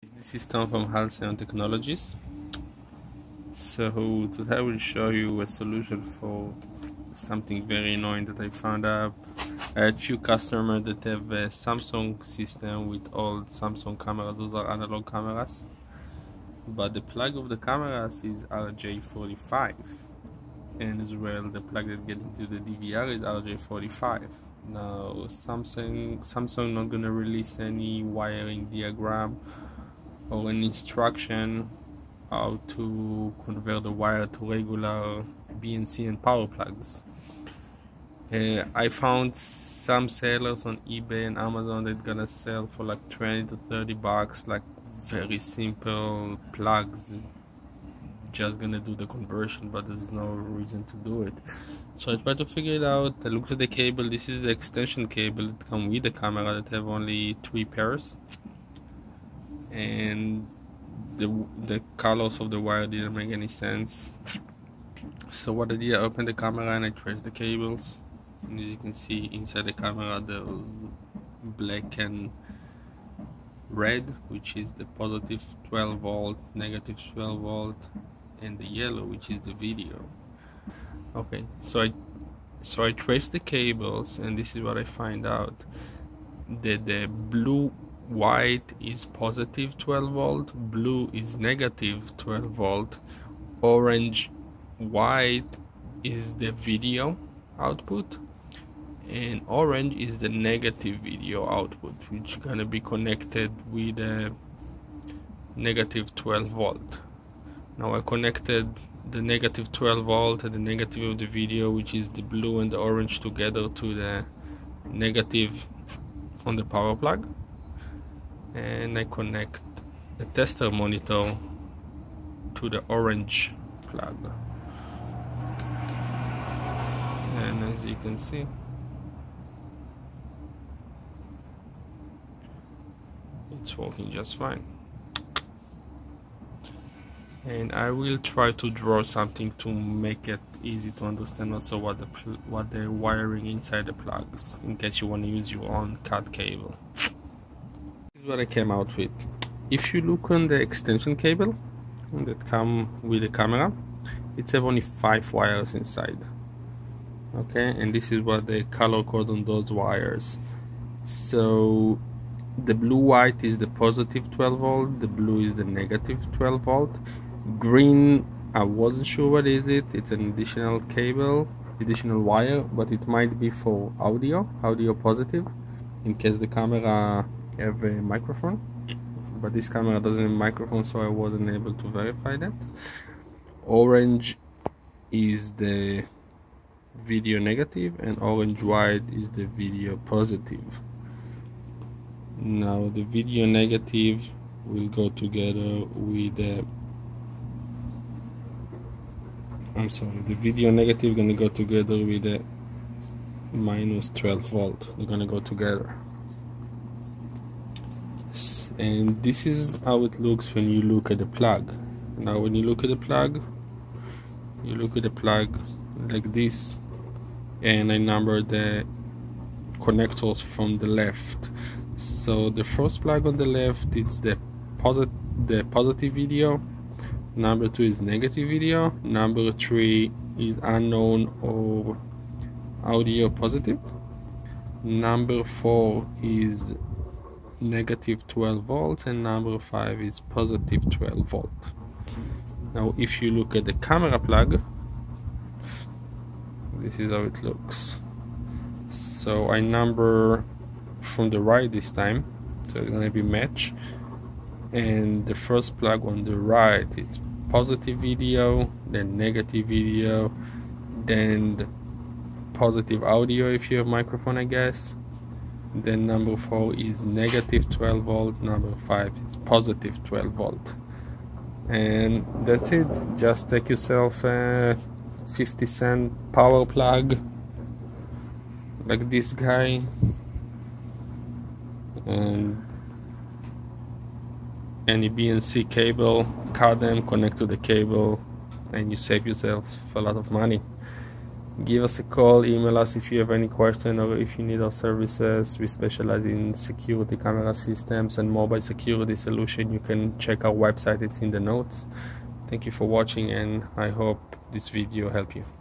This is Tom from Halcyon Technologies. So today I will show you a solution for something very annoying that I found out. I had few customers that have a Samsung system with old Samsung cameras. Those are analog cameras. But the plug of the cameras is RJ45 and as well the plug that gets into the DVR is RJ45. Now Samsung Samsung not gonna release any wiring diagram or an instruction how to convert the wire to regular BNC and power plugs. Uh, I found some sellers on eBay and Amazon that gonna sell for like 20 to 30 bucks, like very simple plugs. Just gonna do the conversion, but there's no reason to do it. So I tried to figure it out. I looked at the cable. This is the extension cable that come with the camera that have only three pairs and the the colors of the wire didn't make any sense. So what I did I opened the camera and I traced the cables. And as you can see inside the camera there's black and red which is the positive 12 volt negative 12 volt and the yellow which is the video. Okay so I so I traced the cables and this is what I find out. That the blue white is positive 12 volt blue is negative 12 volt orange white is the video output and orange is the negative video output which gonna be connected with a negative 12 volt. Now I connected the negative 12 volt and the negative of the video which is the blue and the orange together to the negative on the power plug and I connect the tester monitor to the orange plug. And as you can see it's working just fine. And I will try to draw something to make it easy to understand also what the what the wiring inside the plugs in case you want to use your own Cat cable what I came out with. If you look on the extension cable that come with the camera, it's have only five wires inside. Okay, and this is what the color code on those wires. So the blue white is the positive 12 volt, the blue is the negative 12 volt. Green, I wasn't sure what is it. It's an additional cable, additional wire, but it might be for audio, audio positive, in case the camera have a microphone but this camera doesn't have a microphone so I wasn't able to verify that. Orange is the video negative and orange white is the video positive. Now the video negative will go together with the I'm sorry the video negative gonna go together with the minus 12 volt. They're gonna go together and this is how it looks when you look at the plug. Now when you look at the plug you look at the plug like this. And I number the connectors from the left. So the first plug on the left it's the positive the positive video. Number two is negative video. Number three is unknown or audio positive. Number four is negative 12 volt and number 5 is positive 12 volt. Now if you look at the camera plug this is how it looks. So I number from the right this time so it's gonna be match. And the first plug on the right it's positive video then negative video then the positive audio if you have microphone I guess then number 4 is negative 12 volt number 5 is positive 12 volt. And that's it. Just take yourself a 50 cent power plug like this guy. And any BNC cable cut them connect to the cable and you save yourself a lot of money give us a call email us if you have any question or if you need our services. We specialize in security camera systems and mobile security solution. You can check our website it's in the notes. Thank you for watching and i hope this video helped you